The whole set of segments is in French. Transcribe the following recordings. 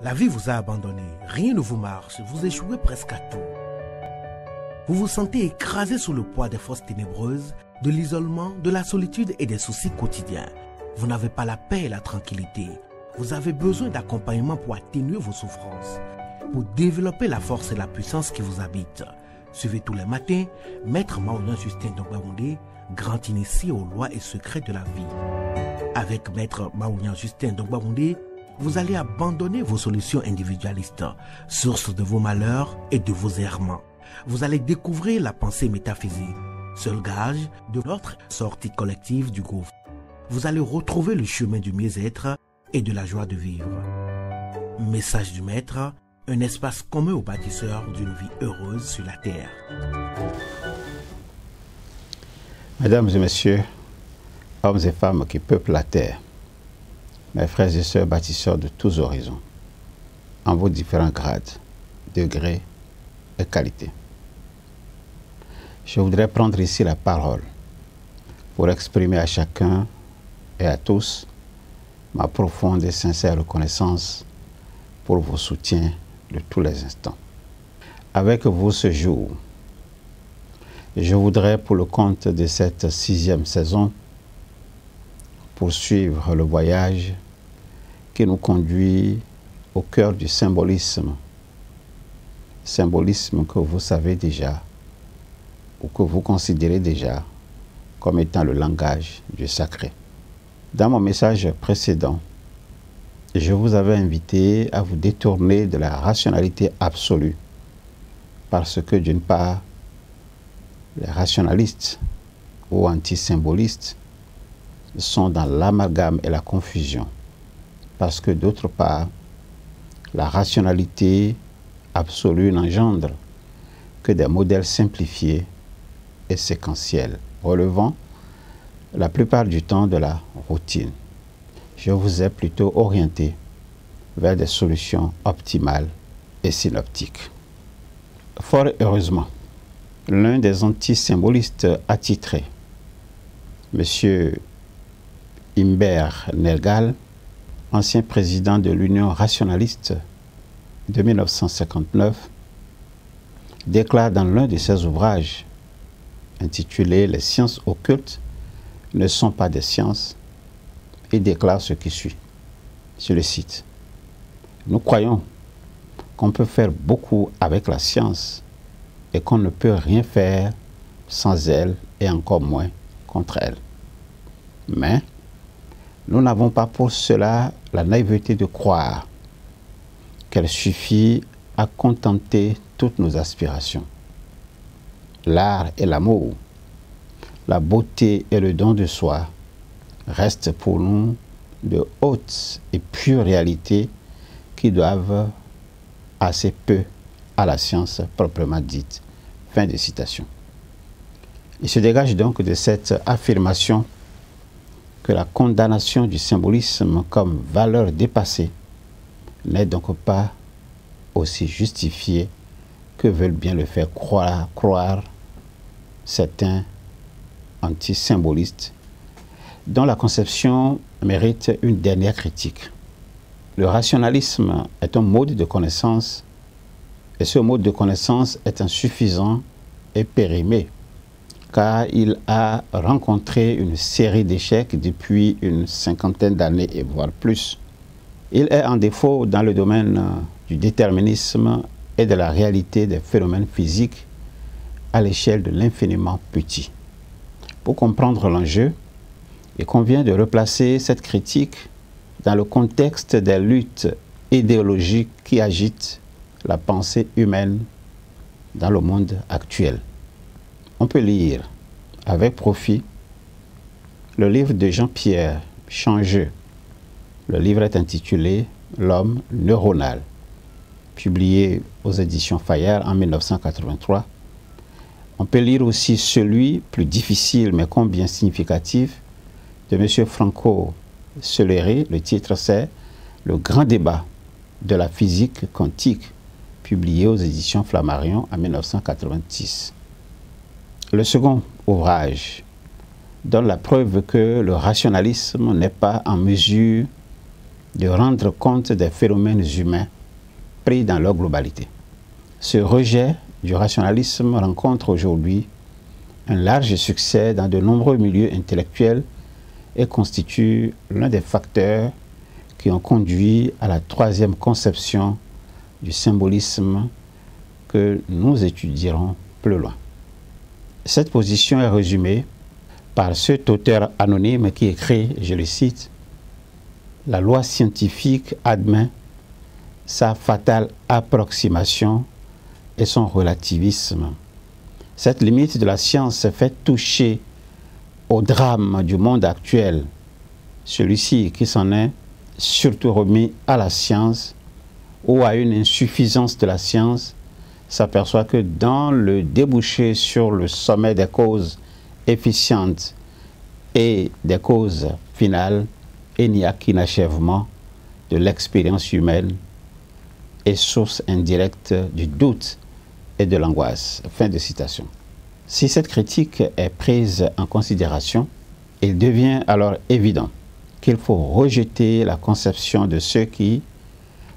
La vie vous a abandonné, rien ne vous marche, vous échouez presque à tout. Vous vous sentez écrasé sous le poids des forces ténébreuses, de l'isolement, de la solitude et des soucis quotidiens. Vous n'avez pas la paix et la tranquillité. Vous avez besoin d'accompagnement pour atténuer vos souffrances, pour développer la force et la puissance qui vous habitent. Suivez tous les matins Maître Maoulian Justin Dongbaoundé, grand initié aux lois et secrets de la vie. Avec Maître Justin Dongbaoundé, vous allez abandonner vos solutions individualistes, source de vos malheurs et de vos errements. Vous allez découvrir la pensée métaphysique, seul gage de notre sortie collective du gouffre. Vous allez retrouver le chemin du mieux-être et de la joie de vivre. Message du Maître, un espace commun aux bâtisseurs d'une vie heureuse sur la terre. Mesdames et messieurs, hommes et femmes qui peuplent la terre, mes frères et sœurs bâtisseurs de tous horizons, en vos différents grades, degrés et qualités. Je voudrais prendre ici la parole pour exprimer à chacun et à tous ma profonde et sincère reconnaissance pour vos soutiens de tous les instants. Avec vous ce jour, je voudrais pour le compte de cette sixième saison poursuivre le voyage qui nous conduit au cœur du symbolisme. Symbolisme que vous savez déjà ou que vous considérez déjà comme étant le langage du sacré. Dans mon message précédent, je vous avais invité à vous détourner de la rationalité absolue parce que d'une part, les rationalistes ou anti-symbolistes sont dans l'amalgame et la confusion. Parce que d'autre part, la rationalité absolue n'engendre que des modèles simplifiés et séquentiels, relevant la plupart du temps de la routine. Je vous ai plutôt orienté vers des solutions optimales et synoptiques. Fort heureusement, l'un des anti-symbolistes attitrés, M. Imbert Nergal, ancien président de l'Union rationaliste de 1959, déclare dans l'un de ses ouvrages intitulé Les sciences occultes ne sont pas des sciences et déclare ce qui suit. Je le cite. Nous croyons qu'on peut faire beaucoup avec la science et qu'on ne peut rien faire sans elle et encore moins contre elle. Mais nous n'avons pas pour cela la naïveté de croire qu'elle suffit à contenter toutes nos aspirations. L'art et l'amour, la beauté et le don de soi restent pour nous de hautes et pures réalités qui doivent assez peu à la science proprement dite. Fin de citation. Il se dégage donc de cette affirmation la condamnation du symbolisme comme valeur dépassée n'est donc pas aussi justifiée que veulent bien le faire croire, croire certains anti-symbolistes dont la conception mérite une dernière critique. Le rationalisme est un mode de connaissance et ce mode de connaissance est insuffisant et périmé car il a rencontré une série d'échecs depuis une cinquantaine d'années et voire plus. Il est en défaut dans le domaine du déterminisme et de la réalité des phénomènes physiques à l'échelle de l'infiniment petit. Pour comprendre l'enjeu, il convient de replacer cette critique dans le contexte des luttes idéologiques qui agitent la pensée humaine dans le monde actuel. On peut lire avec profit le livre de Jean-Pierre Changeux. Le livre est intitulé L'homme neuronal, publié aux éditions Fayard en 1983. On peut lire aussi celui, plus difficile mais combien significatif, de M. Franco Soleri. Le titre c'est Le grand débat de la physique quantique, publié aux éditions Flammarion en 1986. Le second ouvrage donne la preuve que le rationalisme n'est pas en mesure de rendre compte des phénomènes humains pris dans leur globalité. Ce rejet du rationalisme rencontre aujourd'hui un large succès dans de nombreux milieux intellectuels et constitue l'un des facteurs qui ont conduit à la troisième conception du symbolisme que nous étudierons plus loin. Cette position est résumée par cet auteur anonyme qui écrit, je le cite, La loi scientifique admet sa fatale approximation et son relativisme. Cette limite de la science fait toucher au drame du monde actuel. Celui-ci qui s'en est surtout remis à la science ou à une insuffisance de la science s'aperçoit que dans le débouché sur le sommet des causes efficientes et des causes finales, il n'y a qu'un achèvement de l'expérience humaine et source indirecte du doute et de l'angoisse. Fin de citation. Si cette critique est prise en considération, il devient alors évident qu'il faut rejeter la conception de ceux qui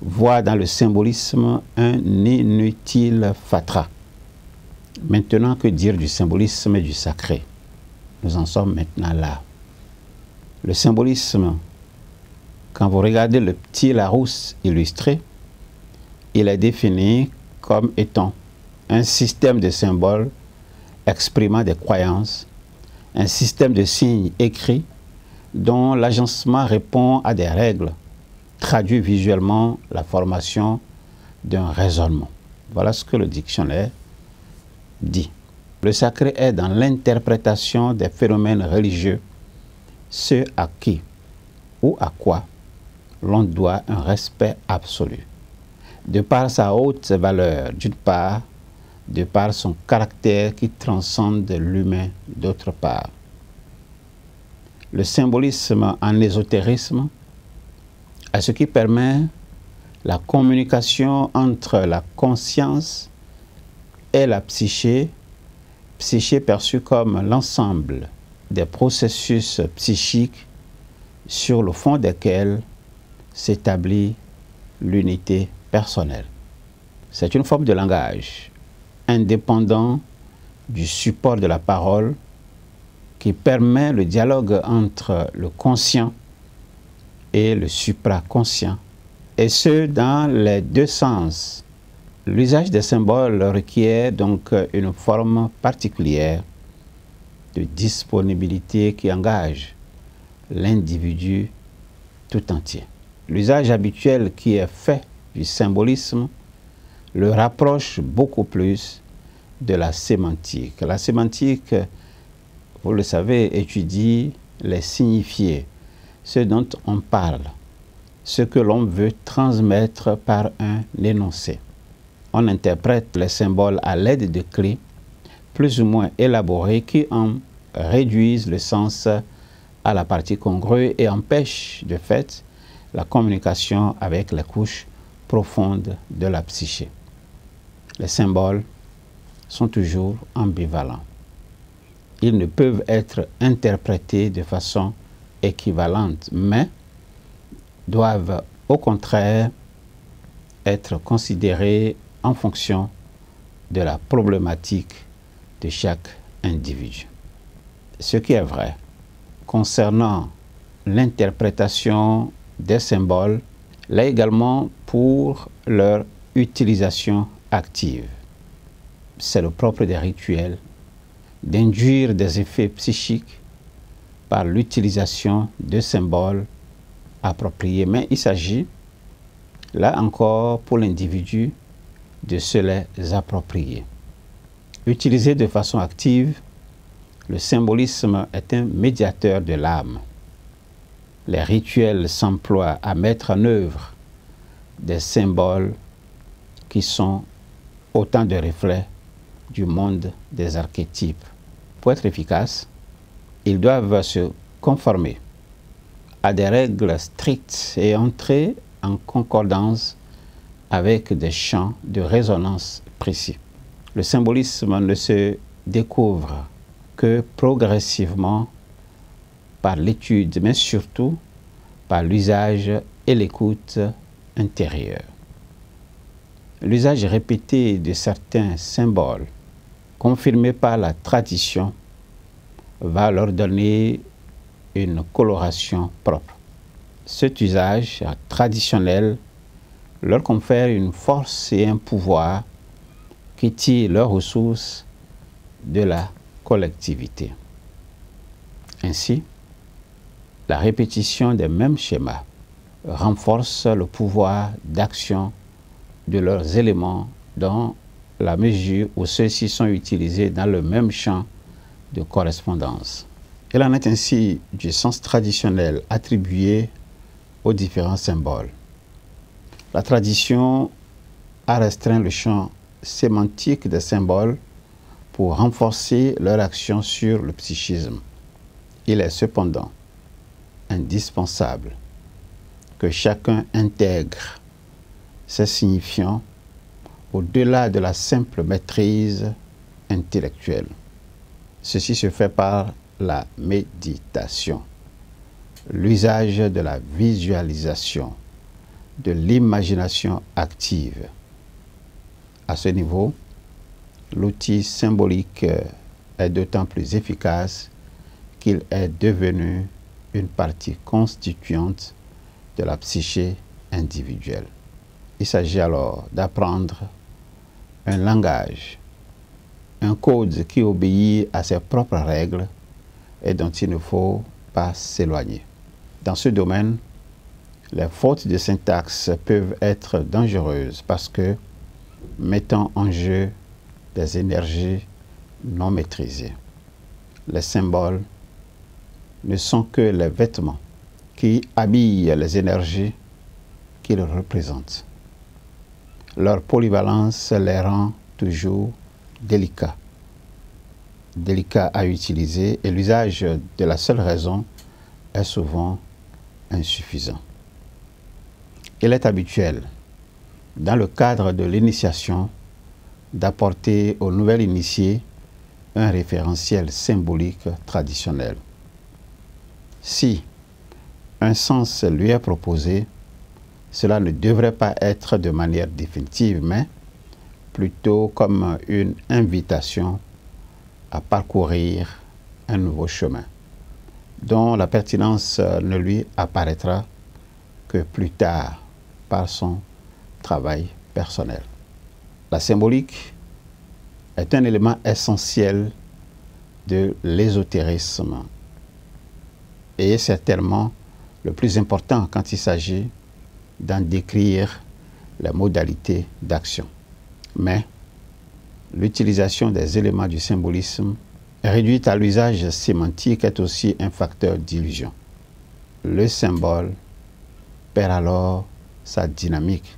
voient dans le symbolisme un inutile fatras. Maintenant, que dire du symbolisme et du sacré Nous en sommes maintenant là. Le symbolisme, quand vous regardez le petit Larousse illustré, il est défini comme étant un système de symboles exprimant des croyances, un système de signes écrits dont l'agencement répond à des règles, traduit visuellement la formation d'un raisonnement. Voilà ce que le dictionnaire dit. Le sacré est dans l'interprétation des phénomènes religieux, ce à qui ou à quoi l'on doit un respect absolu. De par sa haute valeur, d'une part, de par son caractère qui transcende l'humain, d'autre part le symbolisme en ésotérisme à ce qui permet la communication entre la conscience et la psyché, psyché perçue comme l'ensemble des processus psychiques sur le fond desquels s'établit l'unité personnelle. C'est une forme de langage indépendant du support de la parole qui permet le dialogue entre le conscient et le supraconscient, et ce dans les deux sens. L'usage des symboles requiert donc une forme particulière de disponibilité qui engage l'individu tout entier. L'usage habituel qui est fait du symbolisme le rapproche beaucoup plus de la sémantique. La sémantique vous le savez, étudie les signifiés, ce dont on parle, ce que l'on veut transmettre par un énoncé. On interprète les symboles à l'aide de clés plus ou moins élaborées qui en réduisent le sens à la partie congrue et empêchent de fait la communication avec les couches profondes de la psyché. Les symboles sont toujours ambivalents ils ne peuvent être interprétés de façon équivalente, mais doivent au contraire être considérés en fonction de la problématique de chaque individu. Ce qui est vrai concernant l'interprétation des symboles l'est également pour leur utilisation active. C'est le propre des rituels d'induire des effets psychiques par l'utilisation de symboles appropriés. Mais il s'agit, là encore, pour l'individu, de se les approprier. Utilisé de façon active, le symbolisme est un médiateur de l'âme. Les rituels s'emploient à mettre en œuvre des symboles qui sont autant de reflets du monde des archétypes pour être efficaces, ils doivent se conformer à des règles strictes et entrer en concordance avec des champs de résonance précis. Le symbolisme ne se découvre que progressivement par l'étude, mais surtout par l'usage et l'écoute intérieure. L'usage répété de certains symboles, confirmés par la tradition, va leur donner une coloration propre. Cet usage traditionnel leur confère une force et un pouvoir qui tirent leurs ressources de la collectivité. Ainsi, la répétition des mêmes schémas renforce le pouvoir d'action de leurs éléments dans la mesure où ceux-ci sont utilisés dans le même champ correspondance. Il en est ainsi du sens traditionnel attribué aux différents symboles. La tradition a restreint le champ sémantique des symboles pour renforcer leur action sur le psychisme. Il est cependant indispensable que chacun intègre ces signifiants au-delà de la simple maîtrise intellectuelle. Ceci se fait par la méditation, l'usage de la visualisation, de l'imagination active. À ce niveau, l'outil symbolique est d'autant plus efficace qu'il est devenu une partie constituante de la psyché individuelle. Il s'agit alors d'apprendre un langage, un code qui obéit à ses propres règles et dont il ne faut pas s'éloigner. Dans ce domaine, les fautes de syntaxe peuvent être dangereuses parce que mettant en jeu des énergies non maîtrisées. Les symboles ne sont que les vêtements qui habillent les énergies qu'ils représentent. Leur polyvalence les rend toujours délicats. Délicats à utiliser et l'usage de la seule raison est souvent insuffisant. Il est habituel, dans le cadre de l'initiation, d'apporter au nouvel initié un référentiel symbolique traditionnel. Si un sens lui est proposé, cela ne devrait pas être de manière définitive, mais plutôt comme une invitation à parcourir un nouveau chemin, dont la pertinence ne lui apparaîtra que plus tard par son travail personnel. La symbolique est un élément essentiel de l'ésotérisme et certainement le plus important quand il s'agit d'en décrire les modalités d'action. Mais l'utilisation des éléments du symbolisme réduite à l'usage sémantique est aussi un facteur d'illusion. Le symbole perd alors sa dynamique,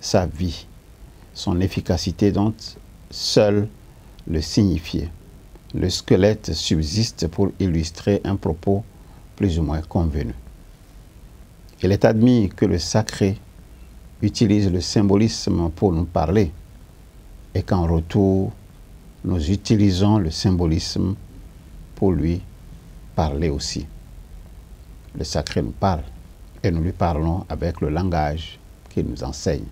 sa vie, son efficacité dont seul le signifié. Le squelette subsiste pour illustrer un propos plus ou moins convenu. Il est admis que le sacré utilise le symbolisme pour nous parler et qu'en retour, nous utilisons le symbolisme pour lui parler aussi. Le sacré nous parle et nous lui parlons avec le langage qu'il nous enseigne,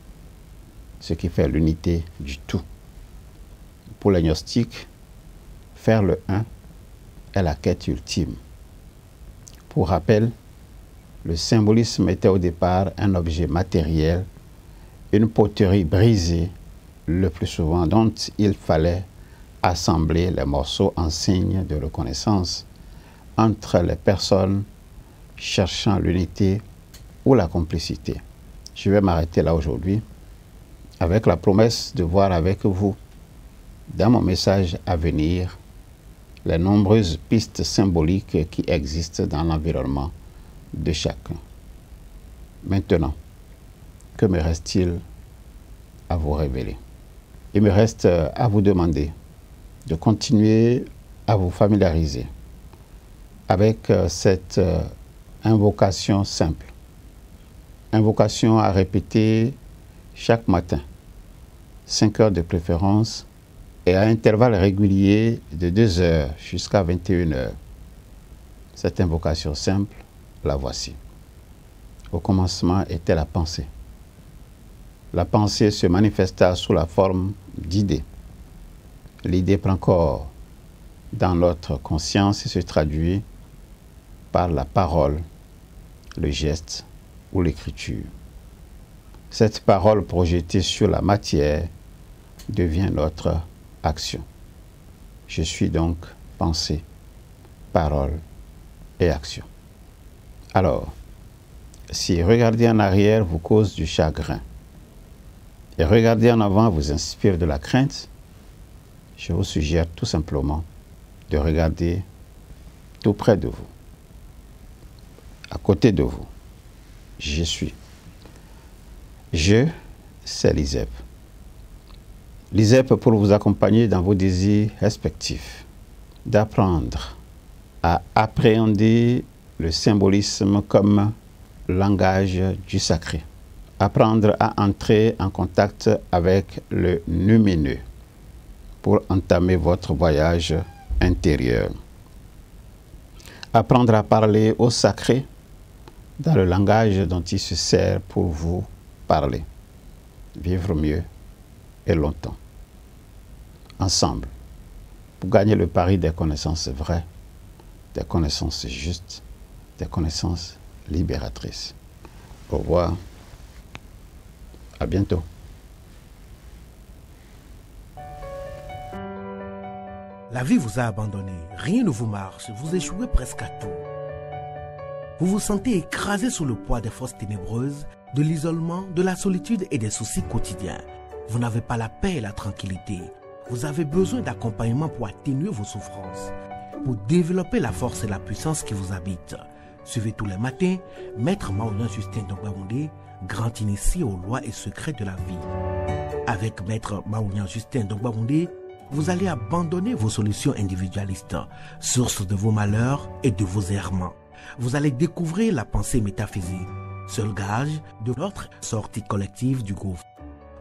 ce qui fait l'unité du tout. Pour l'agnostique, faire le un est la quête ultime. Pour rappel, le symbolisme était au départ un objet matériel, une poterie brisée, le plus souvent dont il fallait assembler les morceaux en signe de reconnaissance entre les personnes cherchant l'unité ou la complicité. Je vais m'arrêter là aujourd'hui avec la promesse de voir avec vous, dans mon message à venir, les nombreuses pistes symboliques qui existent dans l'environnement de chacun. Maintenant, que me reste-t-il à vous révéler? Il me reste à vous demander de continuer à vous familiariser avec euh, cette euh, invocation simple. Invocation à répéter chaque matin, 5 heures de préférence, et à intervalles réguliers de 2 heures jusqu'à 21 heures. Cette invocation simple, la voici. au commencement était la pensée. La pensée se manifesta sous la forme d'idées. L'idée prend corps dans notre conscience et se traduit par la parole, le geste ou l'écriture. Cette parole projetée sur la matière devient notre action. Je suis donc pensée, parole et action. Alors, si regarder en arrière vous cause du chagrin et regarder en avant vous inspire de la crainte, je vous suggère tout simplement de regarder tout près de vous, à côté de vous. Je suis. Je, c'est l'ISEP. L'ISEP pour vous accompagner dans vos désirs respectifs, d'apprendre à appréhender le symbolisme comme langage du sacré. Apprendre à entrer en contact avec le lumineux pour entamer votre voyage intérieur. Apprendre à parler au sacré dans le langage dont il se sert pour vous parler. Vivre mieux et longtemps. Ensemble, pour gagner le pari des connaissances vraies, des connaissances justes, des connaissances libératrices. Au revoir. Bientôt. La vie vous a abandonné, rien ne vous marche, vous échouez presque à tout. Vous vous sentez écrasé sous le poids des forces ténébreuses, de l'isolement, de la solitude et des soucis quotidiens. Vous n'avez pas la paix et la tranquillité. Vous avez besoin d'accompagnement pour atténuer vos souffrances, pour développer la force et la puissance qui vous habitent. Suivez tous les matins Maître Maoulian Justin Dongbaoundé, grand initié aux lois et secrets de la vie. Avec Maître Maoulian Justin Dongbaoundé, vous allez abandonner vos solutions individualistes, source de vos malheurs et de vos errements. Vous allez découvrir la pensée métaphysique, seul gage de notre sortie collective du groupe.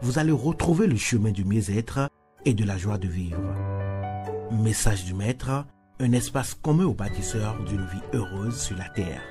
Vous allez retrouver le chemin du mieux-être et de la joie de vivre. Message du maître, un espace commun aux bâtisseurs d'une vie heureuse sur la terre.